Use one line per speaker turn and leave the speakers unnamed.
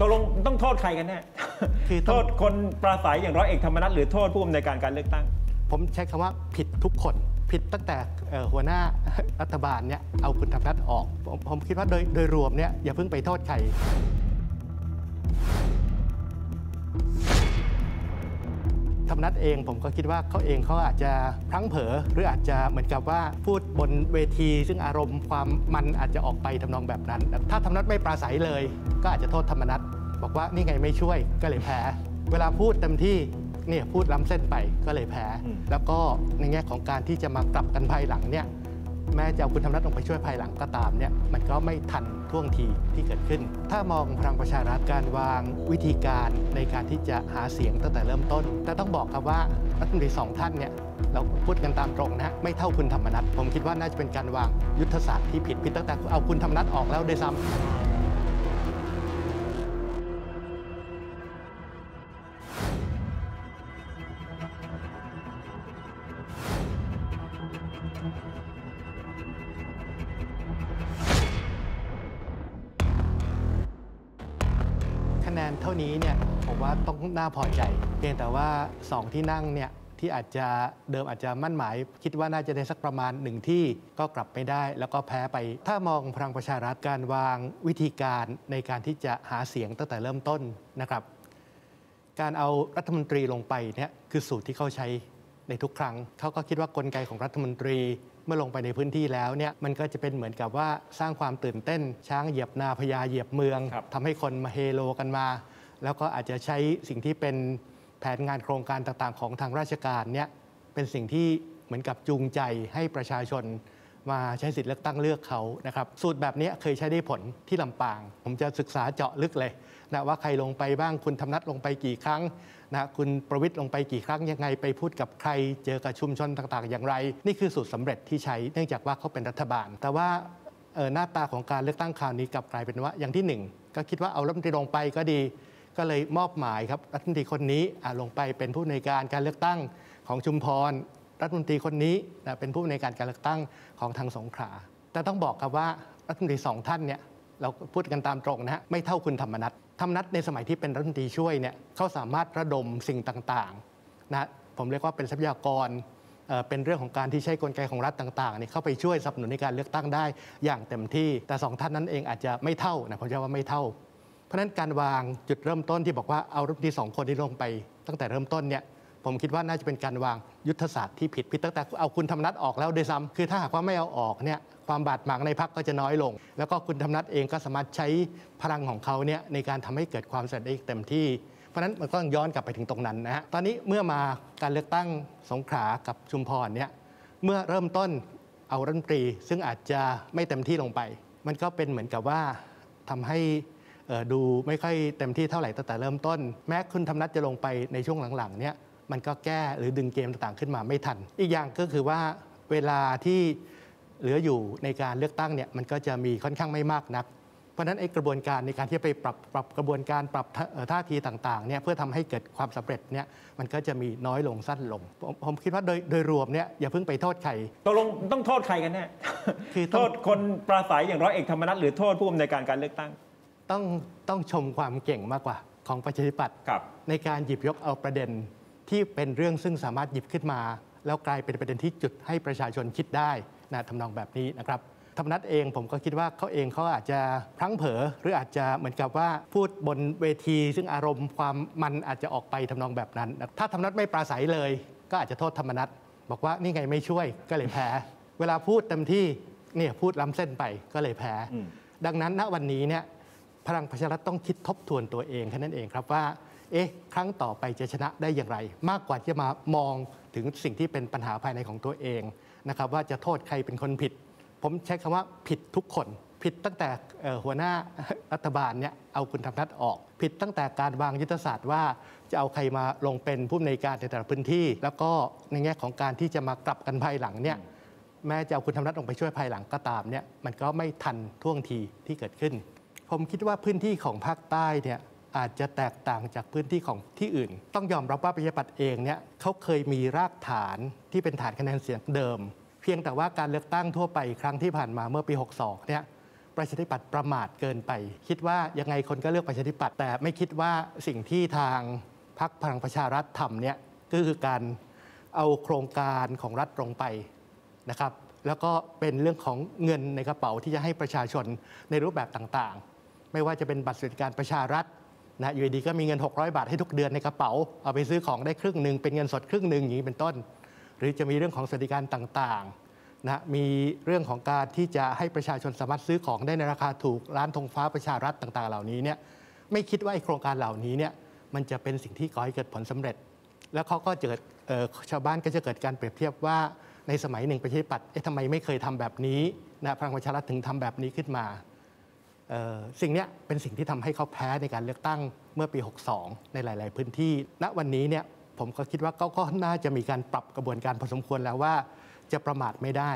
ตกลงต้องโทษใครกันแน่
คือต้
โท
อง
ษคนปราศัยอย่างร้อยเอกธรรมนัฐหรือโทษผู้อำนวยการการเลือกตั้ง
ผมใช้คำว่าผิดทุกคน ผิดตั้งแต่เอ่อหัวหน้า รัฐบาลเนี่ยเอาคุณธรรมนัฐออกผมผมคิดว่าโดยโดยรวมเนี่ยอย่าเพิ่งไปโทษใคร ธรรมนัฐเองผมก็คิดว่าเขาเองเขาอาจจะพลั้งเผลอหรืออาจจะเหมือนกับว่าพูดบนเวที ซึ่งอารมณ์ความมันอาจจะออกไปทำนองแบบนั้น ถ้าธรรมนัฐไม่ปราศัยเลย ก็อาจจะโทษธรรมนัฐบอกว่านี่ไงไม่ช่วยก็เลยแพ้ เวลาพูดเต็มที่เนี่ยพูดล้ำเส้นไปก็เลยแพ้
อืม
แล้วก็ในแง่ของการที่จะมากลับกันภายหลังเนี่ย แม้จะเอาคุณธรรมนัฐลงไปช่วยภายหลังก็ตามเนี่ยมันก็ไม่ทันท่วงทีที่เกิดขึ้น ถ้ามองพลังประชารัฐการวางวิธีการในการที่จะหาเสียงตั้งแต่เริ่มต้น แต่ต้องบอกครับว่ารัฐมนตรีสองท่านเนี่ยเราพูดกันตามตรงนะไม่เท่าคุณธรรมนัฐผมคิดว่าน่าจะเป็นการวางยุทธศาสตร์ที่ผิดผิดตั้งแต่เอาคุณธรรมนัฐออกแล้วด้วยซ้ำ แนนเท่านี้เนี่ยผมว่าต้องน่าพอใจ เพียงแต่ว่า 2 ที่นั่งเนี่ยที่อาจจะเดิมอาจจะมั่นหมาย คิดว่าน่าจะได้สักประมาณหนึ่งที่ก็กลับไม่ได้ แล้วก็แพ้ไป ถ้ามองพลังประชารัฐการวางวิธีการในการที่จะหาเสียงตั้งแต่เริ่มต้นนะครับ การเอารัฐมนตรีลงไปเนี่ยคือสูตรที่เขาใช้ในทุกครั้ง เขาก็คิดว่ากลไกของรัฐมนตรี เมื่อลงไปในพื้นที่แล้วเนี่ยมันก็จะเป็นเหมือนกับว่าสร้างความตื่นเต้น ช้างเหยียบนาพญาเหยียบเมือง
ครับ
ทำให้คนมาเฮโลกันมา แล้วก็อาจจะใช้สิ่งที่เป็นแผนงานโครงการต่างๆ ของทางราชการเนี่ยเป็นสิ่งที่เหมือนกับจูงใจให้ประชาชน มาใช้สิทธิ์เลือกตั้งเลือกเขานะครับสูตรแบบนี้เคยใช้ได้ผลที่ลำปาง ผมจะศึกษาเจาะลึกเลยนะว่าใครลงไปบ้างคุณธรรมนัฐลงไปกี่ครั้งนะคุณประวิทย์ลงไปกี่ครั้งยังไงไปพูดกับใคร เจอกับชุมชนต่างๆ อย่างไร นี่คือสูตรสำเร็จที่ใช้เนื่องจากว่าเขาเป็นรัฐบาล แต่ว่าออหน้าตาของการเลือกตั้งคราวนี้กลับกลายเป็นว่าอย่างที่หนึ่งก็คิดว่าเอารัฐมนตรีลงไปก็ดี ก็เลยมอบหมายครับรัฐมนตรีคนนี้ลงไปเป็นผู้ในการการเลือกตั้งของชุมพร รัฐมนตรีคนนี้นะเป็นผู้ในการการเลือกตั้งของทางสงขลาแต่ต้องบอกครับว่ารัฐมนตรีสองท่านเนี่ยเราพูดกันตามตรงนะฮะไม่เท่าคุณธรรมนัฐธรรมนัฐในสมัยที่เป็นรัฐมนตรีช่วยเนี่ยเขาสามารถระดมสิ่งต่างๆนะผมเรียกว่าเป็นทรัพยากรเอ่อเป็นเรื่องของการที่ใช้กลไกของรัฐต่างๆเนี่ยเข้าไปช่วยสนับสนุนในการเลือกตั้งได้อย่างเต็มที่ แต่สองท่านนั้นเองอาจจะไม่เท่านะผมจะว่าไม่เท่า เพราะฉะนั้นการวางจุดเริ่มต้นที่บอกว่าเอารัฐมนตรีสองคนที่ลงไป ตั้งแต่เริ่มต้นเนี่ย ผมคิดว่าน่าจะเป็นการวางยุทธศาสตร์ที่ผิดผิดตั้งแต่เอาคุณธรรมนัฐออกแล้วด้วยซ้ำคือถ้าหากว่าไม่เอาออกเนี่ยความบาดหมางในพักก็จะน้อยลง แล้วก็คุณธรรมนัฐเองก็สามารถใช้พลังของเขาเนี่ยในการทำให้เกิดความสำเร็จได้เต็มที่เพราะฉะนั้นมันก็ต้องย้อนกลับไปถึงตรงนั้นนะฮะตอนนี้เมื่อมาการเลือกตั้งสงขลากับชุมพรเนี่ยเมื่อเริ่มต้นเอารัฐมนตรี ซึ่งอาจจะไม่เต็มที่ลงไป มันก็เป็นเหมือนกับว่าทำให้ดูไม่ค่อยเต็มที่เท่าไหร่ตั้งแต่เริ่มต้น แม้คุณธรรมนัฐจะลงไปในช่วงหลังๆเนี่ย มันก็แก้หรือดึงเกมต่างๆขึ้นมาไม่ทัน อีกอย่างก็คือว่าเวลาที่เหลืออยู่ในการเลือกตั้งเนี่ยมันก็จะมีค่อนข้างไม่มากนัก เพราะฉะนั้นไอ้กระบวนการในการที่จะไปปรับปรับกระบวนการปรับท่าเอ่อท่าทีต่างๆเนี่ยเพื่อทำให้เกิดความสำเร็จเนี่ยมันก็จะมีน้อยลงสั้นลงผมผมคิดว่าโดยโดยรวมเนี่ยอย่าเพิ่งไปโทษใคร
ตกลงต้องโทษใครกันแน่
คือต้
โท
อง
ษคนปราศัยอย่างร้อยเอกธรรมนัฐหรือโทษผู้อำนวยการการเลือกตั้ง
ต้องต้องชมความเก่งมากกว่าของประชาธิปัตย์
ครับ
ในการหยิบยกเอาประเด็น ที่เป็นเรื่องซึ่งสามารถหยิบขึ้นมา แล้วกลายเป็นประเด็นที่จุดให้ประชาชนคิดได้นะทำนองแบบนี้นะครับธรรมนัฐเองผมก็คิดว่าเขาเองเขาอาจจะพลั้งเผลอหรืออาจจะเหมือนกับว่าพูดบนเวที ซึ่งอารมณ์ความมันอาจจะออกไปทำนองแบบนั้น ถ้าธรรมนัฐไม่ปราศัยเลย ก็อาจจะโทษธรรมนัฐบอกว่านี่ไงไม่ช่วยก็เลยแพ้ เวลาพูดเต็มที่เนี่ยพูดล้ำเส้นไปก็เลยแพ้
อืม
ดังนั้นณวันนี้เนี่ย พลังประชารัฐต้องคิดทบทวนตัวเองแค่นั้นเองครับว่า เอ๊ะ ครั้งต่อไปจะชนะได้อย่างไร มากกว่าที่จะมามองถึงสิ่งที่เป็นปัญหาภายในของตัวเองนะครับว่าจะโทษใครเป็นคนผิด ผมใช้คำว่าผิดทุกคน ผิดตั้งแต่เอ่อหัวหน้ารัฐบาลเนี่ยเอาคุณธรรมนัฐออก ผิดตั้งแต่การวางยุทธศาสตร์ว่าจะเอาใครมาลงเป็นผู้อำนวยการในแต่ละพื้นที่ แล้วก็ในแง่ของการที่จะมากลับกันภายหลังเนี่ยแม้จะเอาคุณธรรมนัฐลงไปช่วยภายหลังก็ตามเนี่ยมันก็ไม่ทันท่วงทีที่เกิดขึ้น ผมคิดว่าพื้นที่ของภาคใต้เนี่ยอาจจะแตกต่างจากพื้นที่ของที่อื่น ต้องยอมรับว่าประชาธิปัตย์เองเนี่ยเขาเคยมีรากฐานที่เป็นฐานคะแนนเสียงเดิม เพียงแต่ว่าการเลือกตั้งทั่วไปครั้งที่ผ่านมาเมื่อปี 62 เนี่ยประชาธิปัตย์ประมาทเกินไป คิดว่ายังไงคนก็เลือกประชาธิปัตย์แต่ไม่คิดว่าสิ่งที่ทางพรรคพลังประชารัฐทำเนี่ยก็คือการเอาโครงการของรัฐลงไปนะครับ แล้วก็เป็นเรื่องของเงินในกระเป๋าที่จะให้ประชาชนในรูปแบบต่างๆ ไม่ว่าจะเป็นบัตรสวัสดิการประชารัฐนะอยู่ดีๆก็มีเงิน 600 บาทให้ทุกเดือนในกระเป๋า เอาไปซื้อของได้ครึ่งหนึ่งเป็นเงินสดครึ่งหนึ่งอย่างนี้เป็นต้น หรือจะมีเรื่องของสวัสดิการต่างๆนะมีเรื่องของการที่จะให้ประชาชนสามารถซื้อของได้ในราคาถูกร้านธงฟ้าประชารัฐต่าง ๆ เหล่านี้เนี่ยไม่คิดว่าไอโครงการเหล่านี้เนี่ยมันจะเป็นสิ่งที่ก่อให้เกิดผลสำเร็จ แล้วเขาก็เกิดชาวบ้านก็จะเกิดการเปรียบเทียบว่าในสมัยหนึ่งประชาธิปัตย์เอ๊ะทำไมไม่เคยทำแบบนี้นะพลังประชารัฐถึงทำแบบนี้ขึ้นมา สิ่งนี้เป็นสิ่งที่ทำให้เขาแพ้ในการเลือกตั้งเมื่อปี 62 ในหลาย ๆ พื้นที่ ณ วันนี้เนี่ยผมก็คิดว่าก็น่าจะมีการปรับกระบวนการพอสมควรแล้วว่าจะประมาทไม่ได้